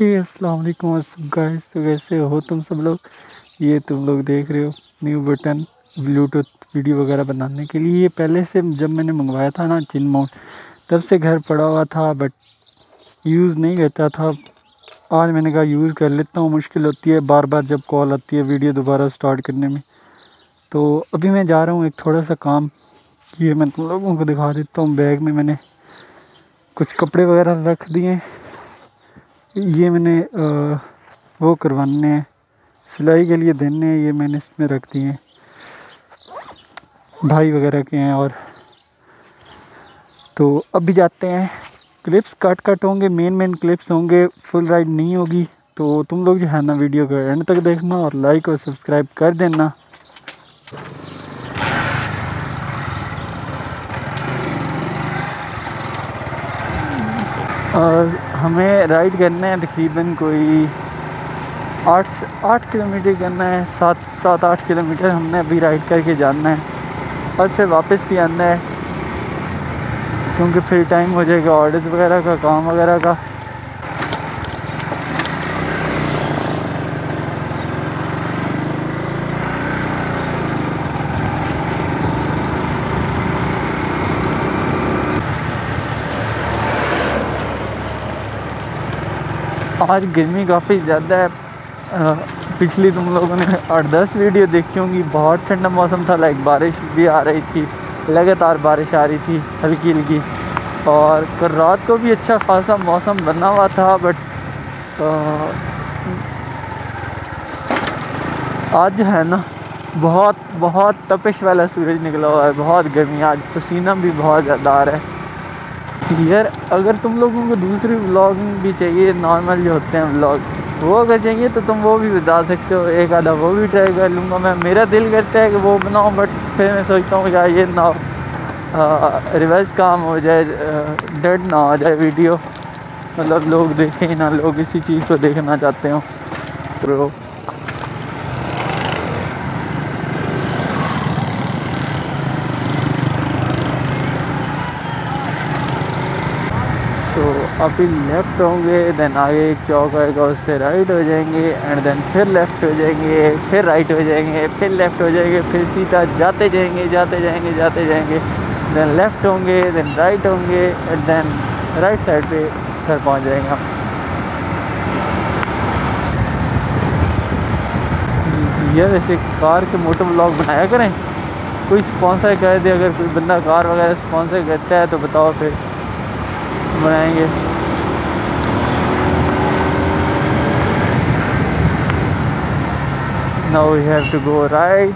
हे अस्सलाम वालेकुम गाइस कैसे हो तुम सब लोग? ये तुम लोग देख रहे हो न्यू बटन ब्लूटूथ वीडियो वगैरह बनाने के लिए। ये पहले से जब मैंने मंगवाया था ना चिन माउंट तब से घर पड़ा हुआ था बट यूज़ नहीं करता था। आज मैंने कहा यूज़ कर लेता हूँ, मुश्किल होती है बार बार जब कॉल आती है वीडियो दोबारा स्टार्ट करने में। तो अभी मैं जा रहा हूँ, एक थोड़ा सा काम ये मैं तुम लोगों को दिखा देता हूँ। बैग में मैंने कुछ कपड़े वगैरह रख दिए। ये मैंने वो करवाने हैं सिलाई के लिए देने हैं ये मैंने इसमें रख दिए। हैं भाई वगैरह के हैं और तो अभी जाते हैं। क्लिप्स कट कट होंगे मेन मेन क्लिप्स होंगे फुल राइड नहीं होगी तो तुम लोग जो है ना वीडियो को एंड तक देखना और लाइक और सब्सक्राइब कर देना। और हमें राइड करना है तकरीबन कोई आठ आठ किलोमीटर करना है, सात सात, आठ किलोमीटर हमने अभी राइड करके जाना है और फिर वापस भी आना है, क्योंकि फिर टाइम हो जाएगा ऑर्डर्स वगैरह का, काम वगैरह का। आज गर्मी काफ़ी ज़्यादा है। पिछली तुम लोगों ने आठ दस वीडियो देखी होंगी, बहुत ठंडा मौसम था लाइक बारिश भी आ रही थी, लगातार बारिश आ रही थी हल्की हल्की और कल रात को भी अच्छा खासा मौसम बना हुआ था बट आज है ना, बहुत बहुत तपिश वाला सूरज निकला हुआ है, बहुत गर्मी, आज पसीना भी बहुत ज़्यादा आ रहा है। यार, अगर तुम लोगों को दूसरी व्लॉगिंग भी चाहिए नॉर्मल जो होते हैं व्लॉग वो अगर चाहिए तो तुम वो भी बता सकते हो। एक आधा वो भी ट्राई कर लूँगा मैं। मेरा दिल करता है कि वो बनाऊँ बट फिर मैं सोचता हूँ, यार, ये ना रिवर्स काम हो जाए डेड ना हो जाए वीडियो मतलब लोग देखें ना, लोग इसी चीज़ को देखना चाहते हो। तो सो अभी लेफ़्ट होंगे देन आगे एक चौक आएगा, उससे राइट हो जाएँगे एंड देन फिर लेफ़्ट हो जाएँगे, फिर राइट हो जाएँगे, फिर लेफ़्ट हो जाएँगे, फिर सीधा जाते जाएँगे जाते जाएँगे जाते जाएँगे देन लेफ़्ट होंगे देन राइट होंगे एंड देन राइट साइड पे घर पहुँच जाएँगे हम। यार ऐसे कार के मोटर ब्लॉग बनाया करें? कोई स्पॉन्सर कर दे, अगर कोई बंदा कार वगैरह स्पॉन्सर करता है तो बताओ फिर। बनाएँगे। Now we have to go right.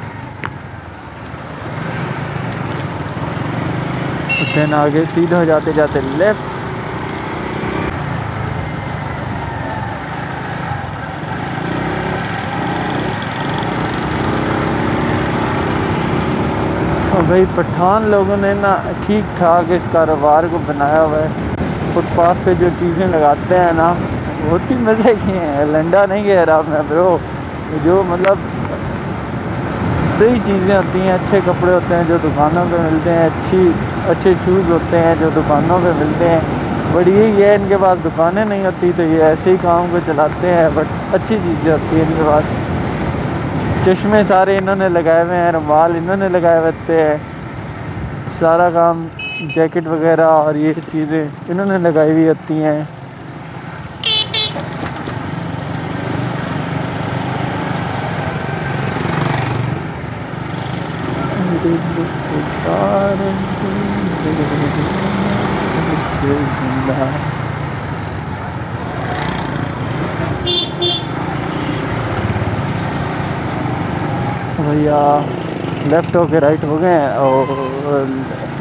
Then आगे सीधा जाते जाते और भाई पठान लोगों ने ना ठीक ठाक इस कारोबार को बनाया हुआ है। फुटपाथ पे जो चीज़ें लगाते हैं ना बहुत ही मज़े की हैं। लंडा नहीं कह रहा मैं ब्रो जो मतलब सही चीज़ें होती हैं, अच्छे कपड़े होते हैं, जो दुकानों पे मिलते हैं, अच्छी, अच्छे शूज़ होते हैं, जो दुकानों पे मिलते हैं। बट यही है इनके पास दुकानें नहीं होती तो ये ऐसे ही काम को चलाते हैं बट अच्छी चीज़ें होती हैं इनके पास। चश्मे सारे इन्होंने लगाए हुए हैं, रुमाल इन्होंने लगाए हुए हैं। सारा काम जैकेट वगैरह और ये चीज़ें इन्होंने लगाई हुई होती हैं। भैया लेफ़्ट हो के राइट हो गए, और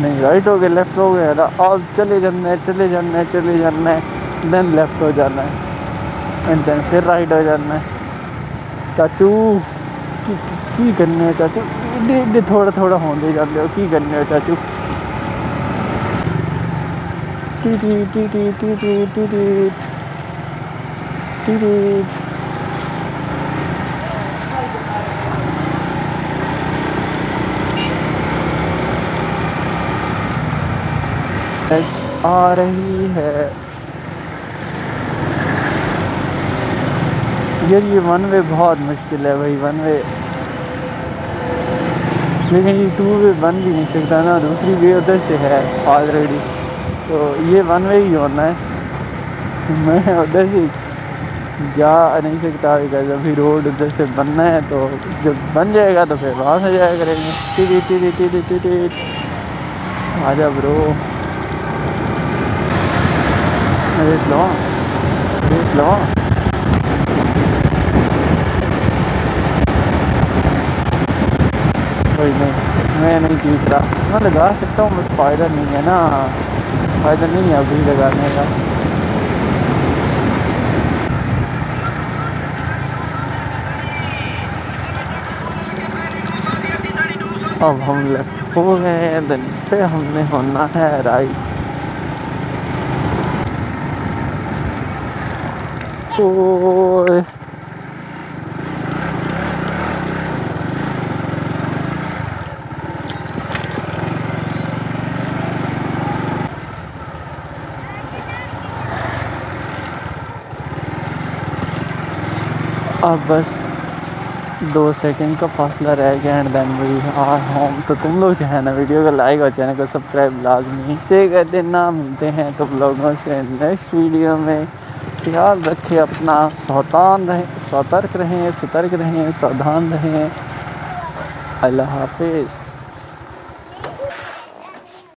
नहीं राइट हो गए लेफ़्ट हो गए और चले जाना है चले जाना है चले जाना है देन लेफ़्ट हो जाना है एंड देन फिर राइट हो जाना। है चाचू की करने हो चाचू इड्डे इड्डे थोड़ा थोड़ा होंदे जाते हो की करने हो चाचू आ रही है यार ये वन वे बहुत मुश्किल है भाई वन वे लेकिन ये टू वे बन भी नहीं सकता ना, दूसरी वे उधर से है ऑलरेडी तो ये वन वे ही होना है। मैं उधर से जा नहीं सकता बिकॉज़ अभी रोड उधर से बनना है तो जब बन जाएगा तो फिर वहाँ से जाया करेंगे। टी टी टी टी टी आजा ब्रो रेस लो रेस लो कोई नहीं। मैं नहीं जीत रहा। मैं लगा सकता हूँ बट फ़ायदा नहीं है ना। फ़ायदा नहीं है अभी लगाने का। अब हम लेफ़्ट हो गए देन फिर हमने होना है राइट ओए। अब बस दो सेकंड का फासला रह गया and then we are home तो तुम लोग जो है ना वीडियो को लाइक और चैनल को सब्सक्राइब लाजमी से कर देना। मिलते हैं तुम लोगों से नेक्स्ट वीडियो में। ख्याल रखें अपना सौतान रहें, सतर्क रहें सतर्क रहें, सावधान रहें। अल्लाह हाफिज़।